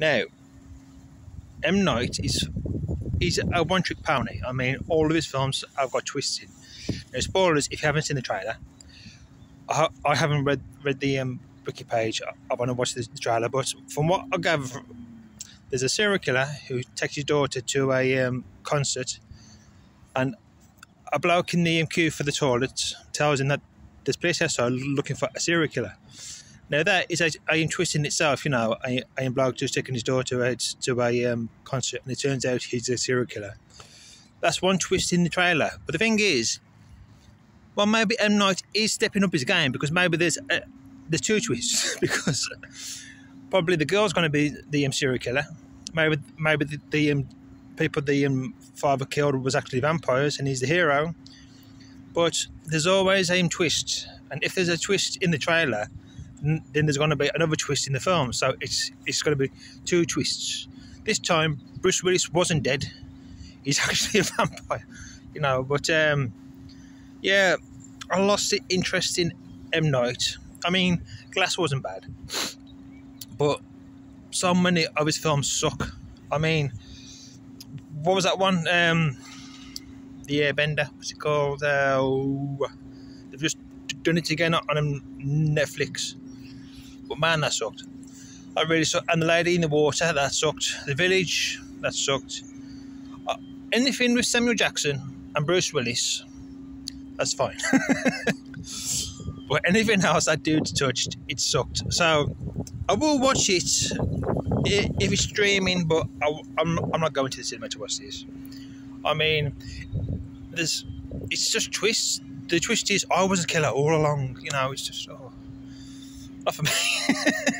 Now, M Night is he's a one trick pony. I mean, all of his films have got twists in. Now, spoilers if you haven't seen the trailer. I, I haven't read read the um, wiki page. I, I want to watch the trailer, but from what I gather, there's a serial killer who takes his daughter to a um, concert, and a bloke in the queue for the toilet tells him that there's police outside looking for a serial killer. Now that is a, a twist in itself, you know. A, a bloke just taking his daughter out to a um, concert, and it turns out he's a serial killer. That's one twist in the trailer. But the thing is, well, maybe M Night is stepping up his game because maybe there's a, there's two twists because probably the girl's going to be the um, serial killer. Maybe maybe the, the um, people the um, father killed was actually vampires and he's the hero. But there's always a twist, and if there's a twist in the trailer, then there's going to be another twist in the film. So it's it's going to be two twists. This time, Bruce Willis wasn't dead; he's actually a vampire, you know. But um, yeah, I lost the interest in M Night. I mean, Glass wasn't bad, but so many of his films suck. I mean, what was that one? Um, the Airbender. What's it called? Uh, oh, they've just done it again on Netflix. But man, that sucked. I really sucked. And the lady in the water, that sucked. The village, that sucked. Uh, anything with Samuel Jackson and Bruce Willis, that's fine. but anything else that dude touched, it sucked. So I will watch it if it's streaming, but I, am I'm not going to the cinema to watch this. I mean, there's it's just twists. The twist is I was a killer all along. You know, it's just oh, not for me.